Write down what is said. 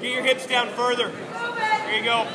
Get your hips down further. There you go.